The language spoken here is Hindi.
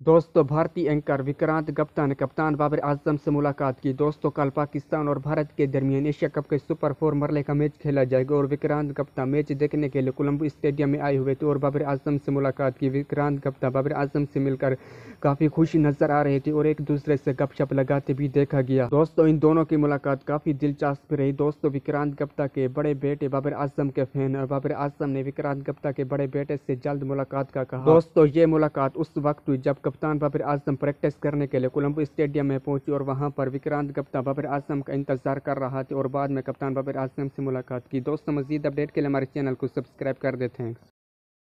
दोस्तों, भारतीय एंकर विक्रांत गप्ता ने कप्तान बाबर आज़म से मुलाकात की। दोस्तों, कल पाकिस्तान और भारत के दरमियान एशिया कप के सुपर फोर मरले का मैच खेला जाएगा और विक्रांत गुप्ता मैच देखने के लिए कोलंबो स्टेडियम में आए हुए थे और बाबर आज़म से मुलाकात की। विक्रांत गप्ता बाबर आज़म से मिलकर काफ़ी खुशी नज़र आ रही थी और एक दूसरे से गपशप लगाते भी देखा गया। दोस्तों, इन दोनों की मुलाकात काफ़ी दिलचस्प रही। दोस्तों, विक्रांत गप्ता के बड़े बेटे बाबर आज़म के फ़ैन और बाबर आज़म ने विक्रांत गप्ता के बड़े बेटे से जल्द मुलाकात का कहा। दोस्तों, ये मुलाकात उस वक्त हुई जब कप्तान बाबर आज़म प्रैक्टिस करने के लिए कोलंबो स्टेडियम में पहुँची और वहाँ पर विक्रांत गप्ता बाबर आज़म का इंतज़ार कर रहा था और बाद में कप्तान बाबर आज़म से मुलाकात की। दोस्तों, मजीद अपडेट के लिए हमारे चैनल को सब्सक्राइब कर देते हैं।